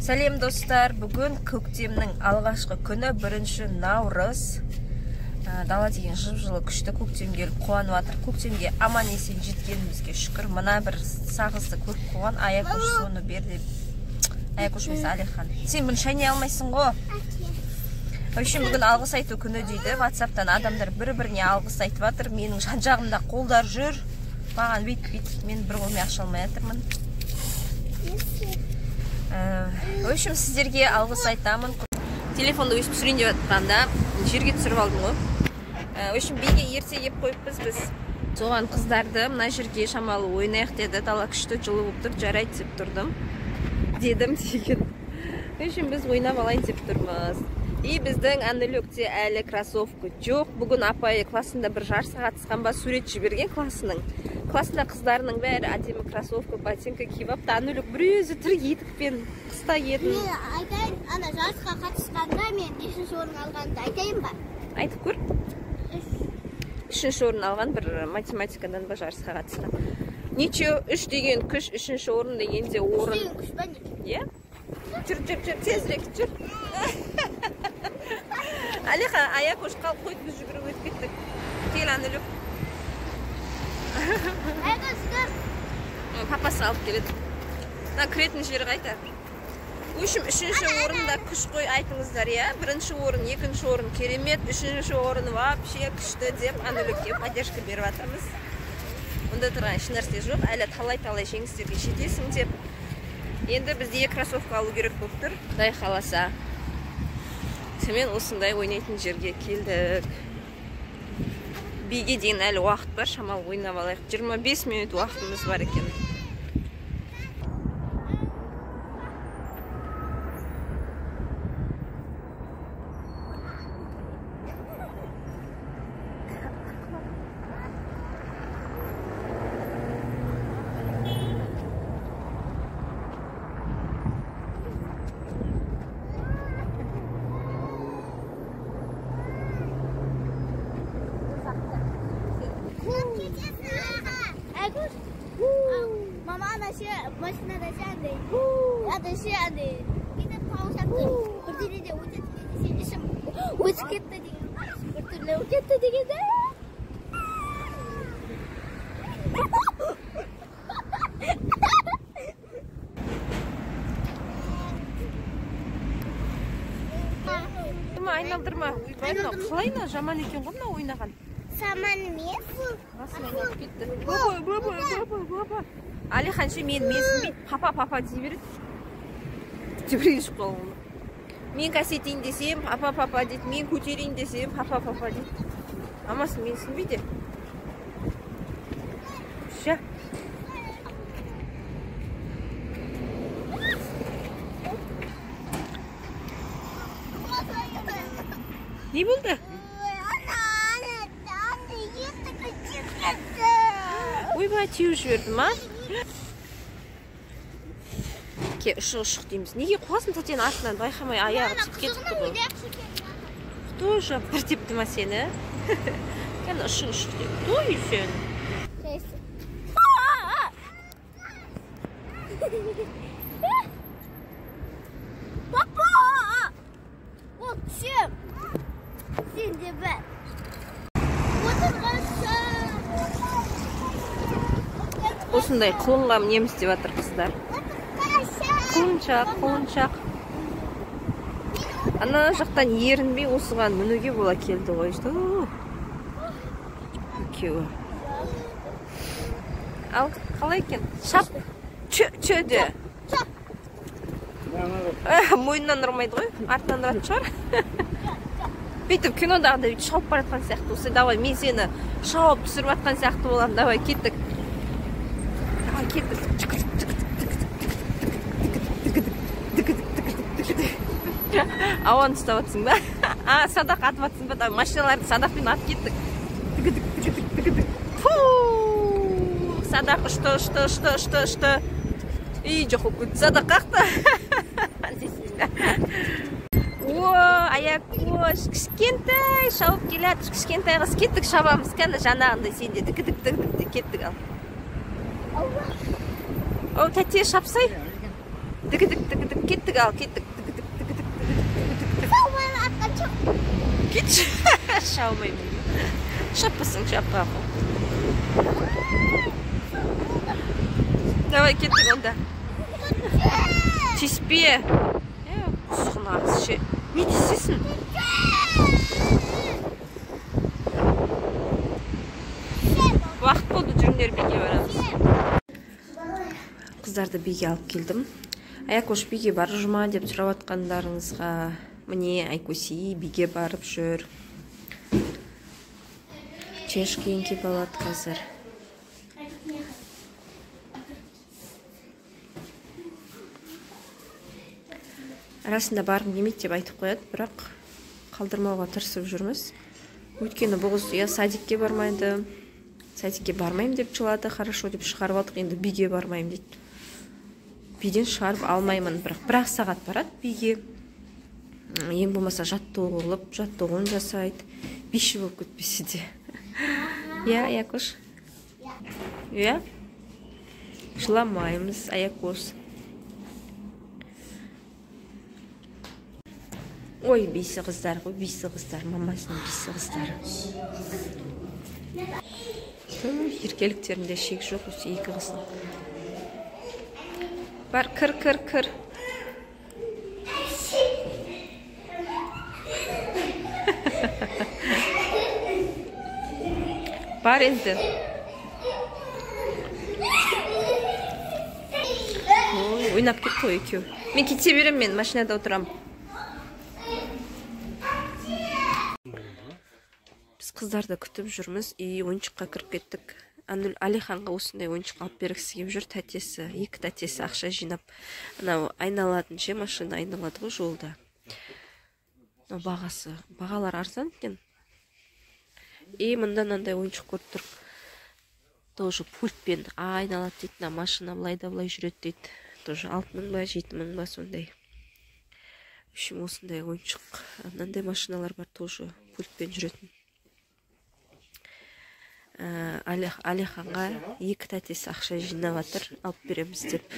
сәлем достар. Бүгін көктемнің алғашқы күні бірінші наурыз. Ә, дала деген жып жылы күшті көктем келіп қуанып жатыр көктемге аман есен жеткенімізге шүкір. Мына бір сағызды көріп қойған аякөш соны бер деп. Аякөш емес әлихан сен бұны шайнай алмайсың ғой. В общем бүгін алғыс айту күні дейді. Ватсаптан адамдар бір біріне алғыс айтып жатыр менің жан жағымда қолдар жүр. Маған бүйтіп бүйтіп мен бір қолмен ақша алмай жатырмын в общем сіздерге алғыс айтамын. Телефонды өйстіп түсірейін деп жатқанда жерге түсіріп алдым ғой. В общем биге ерте келіп қойыппыз біз. Соған қыздарды мына жерге шамалы ойнайық деді. Дала күшті жылы болып тұр жарайды деп тұрдым. Дедім деген. В общем біз ойнап алайын деп тұрмыз. И біздің әнілөкте әлі кроссовка жоқ. Бүгін апай классында бір жарысқа қатысқан ба сурет жіберген классының классында қыздарының бәрі әдемі кроссовка ботинка киіп алыпты әнөлік бір өзі тұр етікпен қыста киетін мен айтайын ана жарысқа қатысқанда мен бесінші орын алғанымды айтайын ба? Айтып көр. Үшінші орын алған бір математикадан ба жарысқа қатысқан. Ничего үш деген күш үшінші орын дегенде орын. деген күш па иә. Жүр жүр жүр тезірек жүр әлихан аяқ қалып қойды біз жүгіріп өтіп кеттік. Кел әнілік папасы алып келеді. Мына кіретін жері қайда в общем үшінші орында күш қой айтыңыздар иә? Бірінші орын екінші орын керемет үшінші орын вообще күшті деп әнілікке поддержка беріп жатырмыз онда тұрған ешнәрсе жоқ. Әлі талай талай жеңістерге жетесің деп. Енді бізде кроссовка алу керек болып тұр. Құдай қаласа. Сонымен осындай ойнайтын жерге келдік. Биге дейін әлі уақыт бар шамалы ойнап алайық 25 минут уақытымыз бар екен ше машинада ше андай андай ше андай бүйтіп тауысады бірдеңеде өтеді десе ішім өтіп кетті деген біртүрлі өтіп кетті дегенде айналдырма айналдырма ойбай мынау қалай мынау жаман екен ғой мынау ойнаған саман емес айналып кетті әлихан ше мені менсінбейді папа папа дей береді. Ренжіп қалған мен кәсетейін десем папа папа дейді. Мен көтерейін десем папа папа дейді. Мамасы менсінбейді ше. Не болды? Ойбай теуіп жіберді ма ке ұшық ұшық дейміз. Неге қуасың тәтенің артынан байқамай аяғы түсіп кетіпті ғой. тоже бір тепті ма сені? Кәні ұшық ұшық деп. Сен? Папа! Ол түсем. Сен де бір. Осындай құлынғам неміз деп жатыр қыздар. Құлыншақ құлыншақ ана жақтан ерінбей осыған мінуге бола келді ғой. Что екеуі. Ал қалай екен? Шап. Чө чө де? Ә, мойнынан ұрмайды ғой. Артынан ұратын шығар. Бүйтіп кинодағыдай бүйтіп шауып бара жатқан сияқты осы. Давай мен сені шауып түсіріп жатқан сияқты боламын. Давай кеттік давай кеттік ауаны ұстап жатсың ба а садақ атып жатсың ба? Давай машиналарды садақпен атып кеттік. Фу! Садақ ұшты ұшты ұшты ұшты ұшты. И жоқ болып кетті. Садақ қақты. О аякош кішкентай шауып келе жатыр кішкентай қыз. Кеттік шабамыз. Кәні жаңағындай сен де. Дік дік дік дік кеттік ал. Оу тәте шапсай. Тігідік тігідік кеттік ал. Кеттік. Тігідік тігідік тігідік Сауманы атқан жоқ. кетші шаумаймын шаппасаң шаппа давай кеттік онда тиіспе е құсқын ағыс ше не тиісесің уақыт болды жүріңдер биге барамыз қыздарды биге алып келдім аякош биге барып ма деп сұрап жатқандарыңызға міне айкоси биге барып жүр. Чешкинки болады қазір. Арасында барғым келмейді деп айтып қояды бірақ қалдырмауға тырысып жүрміз. Өйткені бұл қыз иә садикке бармайды садикке бармаймын деп жылады хорошо деп шығарып алдық енді биге бармаймын дейді. Биден шығарып алмаймын. Бірақ бір ақ сағат барады биге. Ең болмаса жаттығу қылып жаттығуын жасайды. Биші болып кетпесе де. Иә аякош иә. Жыламаймыз аякош ой бейсі қыздар ғой бейсі қыздар мамасының бейсі қыздары. Еркеліктерінде шек жоқ осы екі қыздың бар кір кір кір. Бар енді. Ой ойнап кетті ғой екеуі. Мен кете беремін мен машинада отырамын біз қыздарды күтіп жүрміз и ойыншыққа кіріп кеттік. Анүл алиханға осындай ойыншық алып бергісі келіп жүр. Тәтесі екі тәтесі ақша жинап анау айналатын ше машина айналады ғой жолда. Мынау бағасы бағалар арзан екен. И мында мынандай ойыншық көріп тұрмын тоже пультпен айналады дейді мына машина былай да былай жүреді дейді. Тоже алты мың ба жеті мың ба сондай. В общем осындай ойыншық мынандай машиналар бар тоже пультпен жүретін. Ә, алиханға екі тәтесі ақша жинап жатыр алып береміз деп.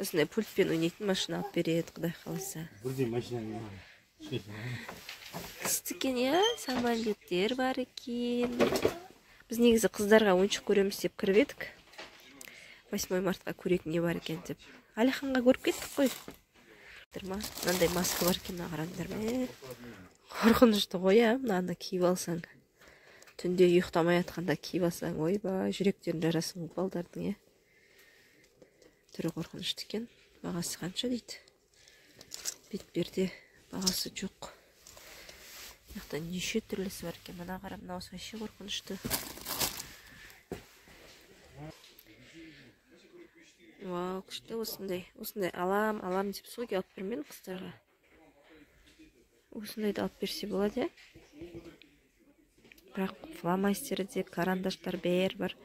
Осындай пультпен ойнайтын машина алып береді құдай қаласа. Бірдей машина екен иә самолеттер бар екен. Біз негізі қыздарға ойыншық көреміз деп кіріп едік. Восьмой мартқа көрейік не бар екен деп. Алиханға көріп кеттік қой. Мынандай маска бар екен мына қараңдар мә қорқынышты ғой иә мынаны киіп алсаң. Түнде ұйықтамай жатқанда киіп алсаң ойбай жүректерін жарасың ғой балдардың иә? Түрі қорқынышты екен. Бағасы қанша дейді? Бетперде бағасы жоқ. Мына неше түрлісі бар екен? Мына қара мынаусы вообще қорқынышты. Вау күшті осындай осындай алам алам деп сол алып бермедім қыздарға. Осындайды алып берсе болады иә? Бірақ фломастері де карандаштар бәрі бар.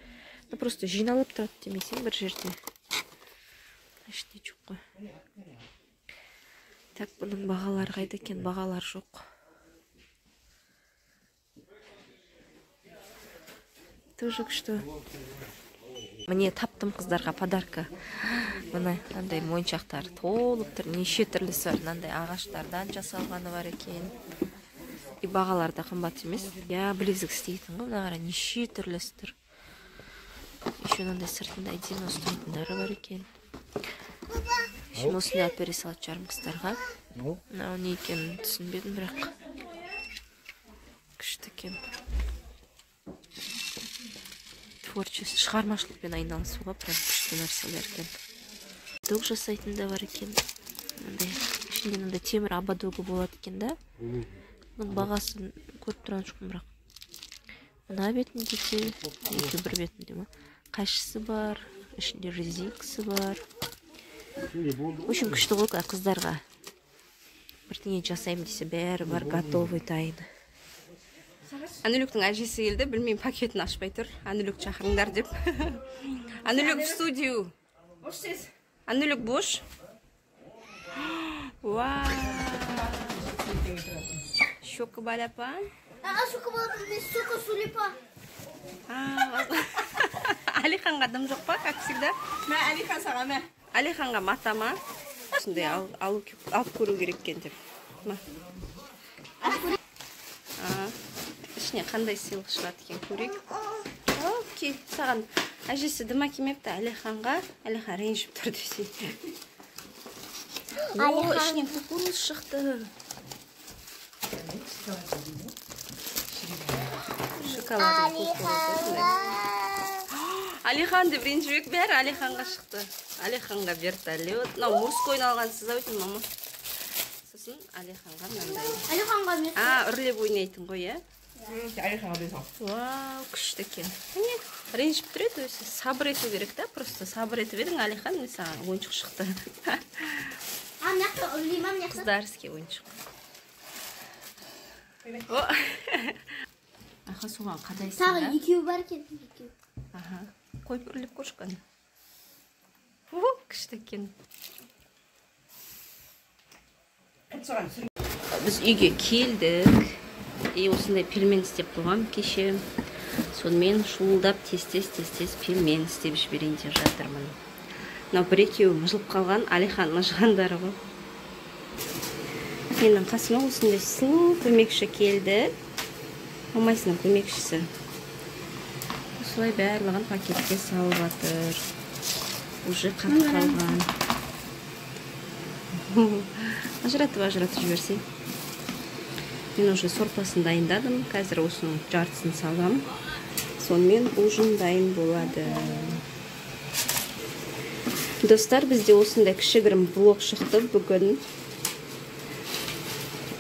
Ну просто жиналып тұрады демесең бір жерде. Ештеңе жоқ қой. Так бұның бағалары қайда екен? Бағалар жоқ. Тоже күшті міне таптым қыздарға подарка. Міне мынандай моншақтар толып тұр. Неше түрлісі бар мынандай ағаштардан жасалғаны бар екен. И бағалары да қымбат емес. Иә білезік істейтін ғой мына қара неше түрлісі тұр еще мынандай сыртында әдемі ұстайтындары бар екен общем осындай алып бере салатын шығармын қыздарға мынау не екенін түсінбедім бірақ күшті екен творчество. Шығармашылықпен айналысуға прям күшті нәрселер екен дог жасайтын да бар екен мынандай ішінде мынандай темір ободогы болады екен да? Бұның бағасын көріп тұрған жоқпын бірақ. Мына бетінде де екеуі бір бетінде ма қайшысы бар ішінде резинкасы бар. В общем күшті ғой қыздарға. Бірдеңе жасаймын десе бәрі бар готовый дайын. Әнүліктің әжесі келді білмеймін пакетін ашпай тұр. Әнүлік шақырыңдар деп. Әнүлік в студию. Әнүлік бош вау! А, сука, болды, мен сука, сулипа. алиханға дым жоқ па как всегда мә әлихан саған мә алиханға мата ма осындай алып көру керек екен деп ма А, ішіне қандай сыйлық шығады екен көрейік окей саған әжесі дым әкелмепті әлиханға әлихан ренжіп тұр десе о Әлихан. ішінен кукуруз шықты шоколад алихан деп ренжібек бәрі алиханға шықты алиханға вертолет мынау мужскойын алғансыз ау деймін мама сосын алиханға мынандай алиханға а үрлеп ойнайтын ғой иә алиханға берсаң вау күшті екен міне ренжіп тұр еді өзі сабыр ету керек та просто сабыр етіп едің алихан мен саған ойыншық шықты қыздарский ойыншық аха соған қадайсың тағы екеуі бар екен екеу аха қойып үрлеп көрші қане күшті екен біз үйге келдік и осындай пельмен істеп қойғам кеше сонымен шуылдап тез тез тез тез пельмен істеп жіберейін деп жатырмын мынау бір екеуі мұжылып қалған Алихан мыжығандары ғой менің қасыма осындай сұлу көмекші келді мамасының көмекшісі осылай барлығын пакетке салып жатыр уже қатып қалған ажыратып ажыратып жіберсең мен уже сорпасын дайындадым. Қазір осының жартысын салам. Сонымен ужин дайын болады. Достар бізде осындай кішігірім блог шықты. Бүгін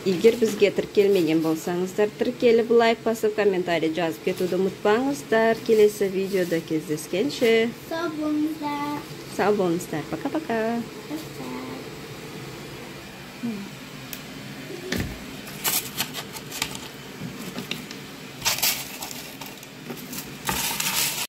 егер бізге тіркелмеген болсаңыздар тіркеліп лайк басып комментарий жазып кетуді ұмытпаңыздар. Келесі видеода кездескенше. Сау болыңыздар. Сау болыңыздар. Пока пока. Пока.